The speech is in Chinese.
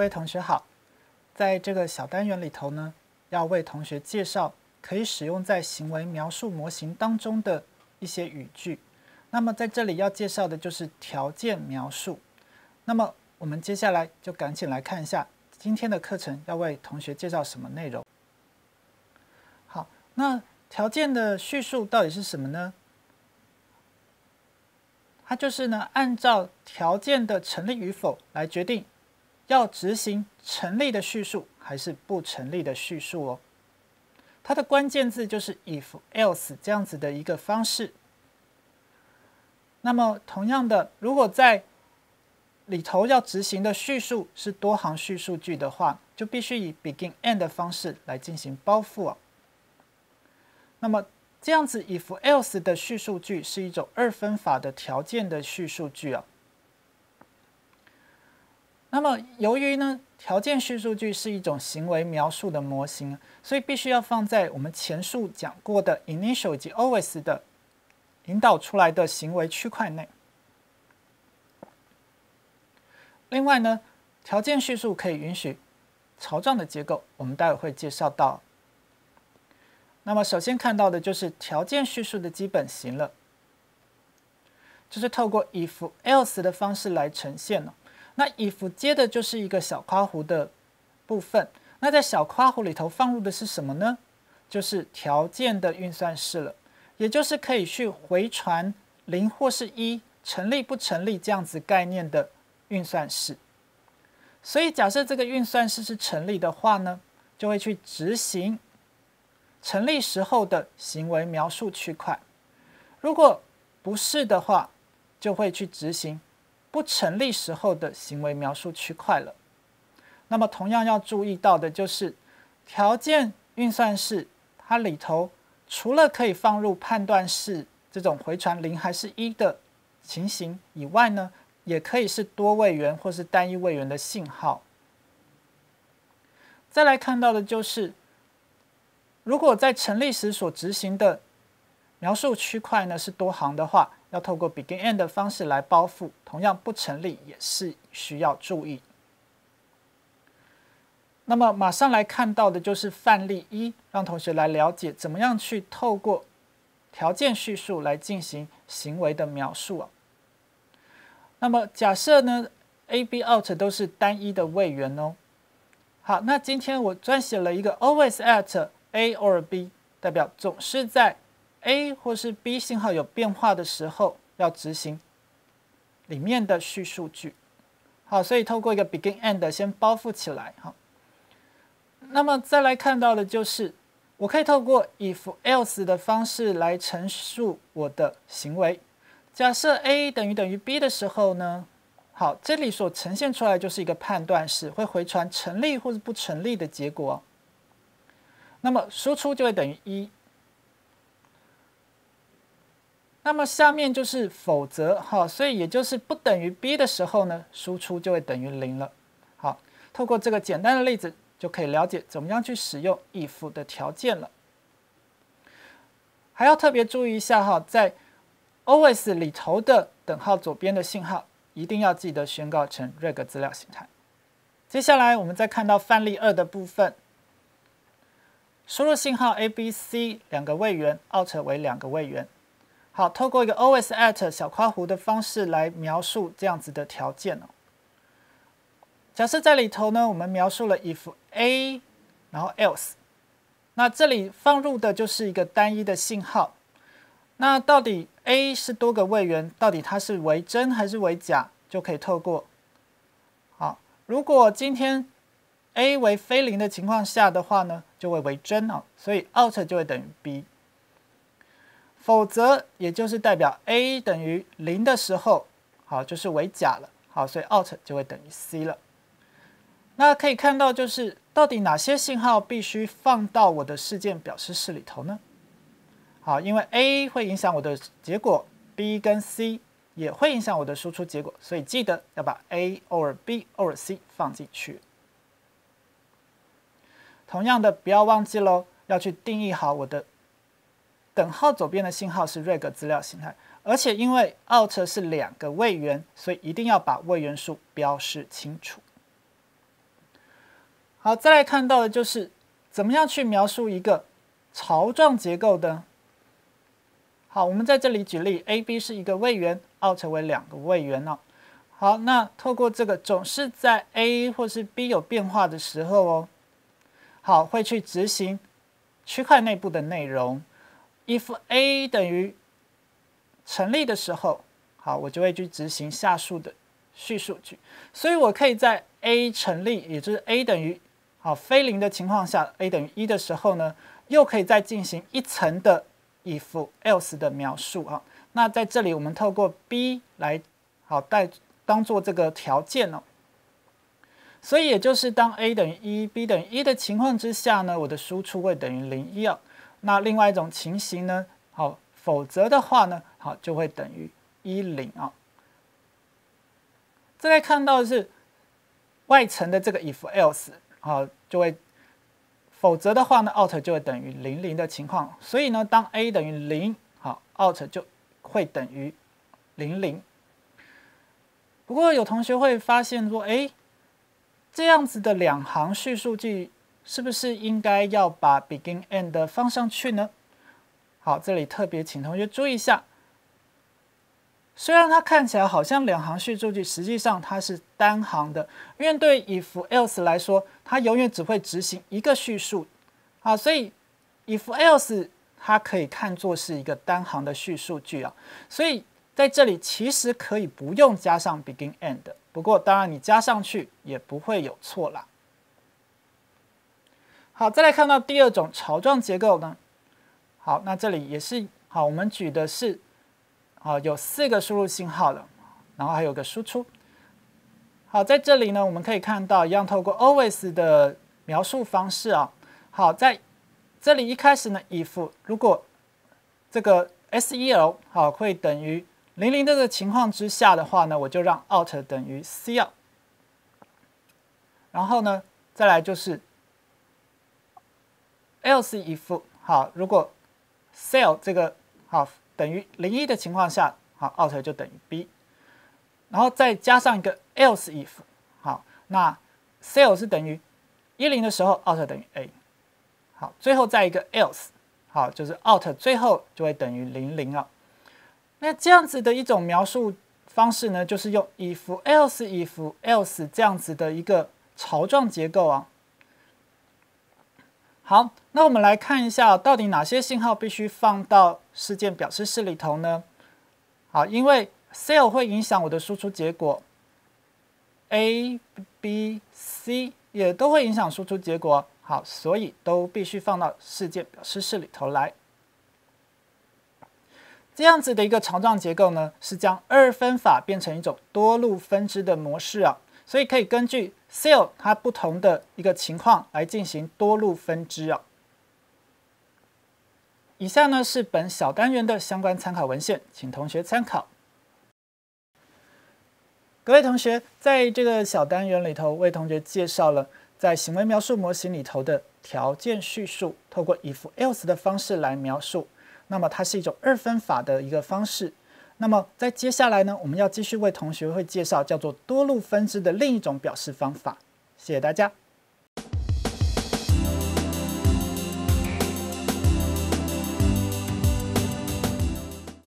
各位同学好，在这个小单元里头呢，要为同学介绍可以使用在行为描述模型当中的一些语句。那么在这里要介绍的就是条件描述。那么我们接下来就赶紧来看一下今天的课程要为同学介绍什么内容。好，那条件的叙述到底是什么呢？它就是呢，按照条件的成立与否来决定。要执行成立的叙述还是不成立的叙述哦？它的关键字就是 if else 这样子的一个方式。那么同样的，如果在里头要执行的叙述是多行叙述句的话，就必须以 begin end 的方式来进行包覆啊。那么这样子 if else 的叙述句是一种二分法的条件的叙述句啊。那么，由于呢，条件叙述句是一种行为描述的模型，所以必须要放在我们前述讲过的 initial 以及 always 的引导出来的行为区块内。另外呢，条件叙述可以允许槽状的结构，我们待会会介绍到。那么，首先看到的就是条件叙述的基本型了，就是透过 if else 的方式来呈现了。那 if 接的就是一个小括弧的部分，那在小括弧里头放入的是什么呢？就是条件的运算式了，也就是可以去回传零或是一成立不成立这样子概念的运算式。所以假设这个运算式是成立的话呢，就会去执行成立时候的行为描述区块；如果不是的话，就会去执行。不成立时候的行为描述区块了。那么，同样要注意到的就是条件运算式，它里头除了可以放入判断式这种回传零还是一的情形以外呢，也可以是多位元或是单一位元的信号。再来看到的就是，如果在成立时所执行的描述区块呢是多行的话。要透过 begin end 的方式来包覆，同样不成立也是需要注意。那么马上来看到的就是范例一，让同学来了解怎么样去透过条件叙述来进行行为的描述啊。那么假设呢，a、b、out 都是单一的位元哦。好，那今天我撰写了一个 always at a or b，代表总是在。A 或是 B 信号有变化的时候，要执行里面的叙述句。好，所以透过一个 begin end 先包覆起来。好，那么再来看到的就是，我可以透过 if else 的方式来陈述我的行为。假设 A 等于等于 B 的时候呢，好，这里所呈现出来就是一个判断式，会回传成立或者不成立的结果。那么输出就会等于一。那么下面就是否则，哈，所以也就是不等于 b 的时候呢，输出就会等于零了。好，透过这个简单的例子，就可以了解怎么样去使用 if 的条件了。还要特别注意一下哈，在 always 里头的等号左边的信号，一定要记得宣告成 reg 资料形态。接下来我们再看到范例二的部分，输入信号 a、b、c 两个位元，out 为两个位元。好，透过一个 always at 小括弧的方式来描述这样子的条件哦。假设在里头呢，我们描述了 if a，然后 else，那这里放入的就是一个单一的信号。那到底 a 是多个位元，到底它是为真还是为假，就可以透过好，如果今天 a 为非零的情况下的话呢，就会为真哦，所以 out 就会等于 b。否则，也就是代表 a 等于零的时候，好，就是为假了。好，所以 out 就会等于 c 了。那可以看到，就是到底哪些信号必须放到我的事件表示式里头呢？好，因为 a 会影响我的结果，b 跟 c 也会影响我的输出结果，所以记得要把 a or b or c 放进去。同样的，不要忘记喽，要去定义好我的。等号左边的信号是 reg 资料形态，而且因为 out 是两个位元，所以一定要把位元数标示清楚。好，再来看到的就是怎么样去描述一个槽状结构的。好，我们在这里举例，A、B 是一个位元，out 为两个位元哦。好，那透过这个总是在 A 或是 B 有变化的时候哦，好，会去执行区块内部的内容。If A 等于成立的时候，好，我就会去执行下述的叙述句。所以我可以在 A 成立，也就是 A 等于好非零的情况下，A 等于一的时候呢，又可以再进行一层的 if else 的描述啊。那在这里，我们透过 B 来好带当做这个条件哦。所以也就是当 A 等于一，B 等于一的情况之下呢，我的输出会等于零一啊。那另外一种情形呢，好，否则的话呢，好就会等于一零啊。再来看到的是外层的这个 if else，好就会，否则的话呢，out 就会等于零零的情况。所以呢，当 A 等于零，好，out 就会等于零零。不过有同学会发现说，哎，这样子的两行序数句是不是应该要把 begin end 放上去呢？好，这里特别请同学注意一下。虽然它看起来好像两行序数据，实际上它是单行的，因为对 if else 来说，它永远只会执行一个序数，啊，所以 if else 它可以看作是一个单行的序数句啊，所以在这里其实可以不用加上 begin end，不过当然你加上去也不会有错啦。好，再来看到第二种槽状结构呢，好，那这里也是好，我们举的是。好，有四个输入信号的，然后还有个输出。好，在这里呢，我们可以看到一样透过 always 的描述方式啊。好，在这里一开始呢，if 如果这个 sel 好会等于零零这个情况之下的话呢，我就让 out 等于 cl。然后呢，再来就是 else if 好，如果 sell 这个好。等于零一的情况下，好，out 就等于 b，然后再加上一个 else if，好，那 sell 是等于一零的时候，out 等于 a，好，最后再一个 else，好，就是 out 最后就会等于零零了。那这样子的一种描述方式呢，就是用 if else if else 这样子的一个槽状结构啊。好，那我们来看一下，到底哪些信号必须放到事件表示式里头呢？好，因为 cell 会影响我的输出结果，A、B、C 也都会影响输出结果。好，所以都必须放到事件表示式里头来。这样子的一个槽状结构呢，是将二分法变成一种多路分支的模式啊，所以可以根据。cell 它不同的一个情况来进行多路分支啊。以下呢是本小单元的相关参考文献，请同学参考。各位同学，在这个小单元里头，为同学介绍了在行为描述模型里头的条件叙述，透过 if else 的方式来描述。那么它是一种二分法的一个方式。那么在接下来呢，我们要继续为同学会介绍叫做多路分支的另一种表示方法。谢谢大家。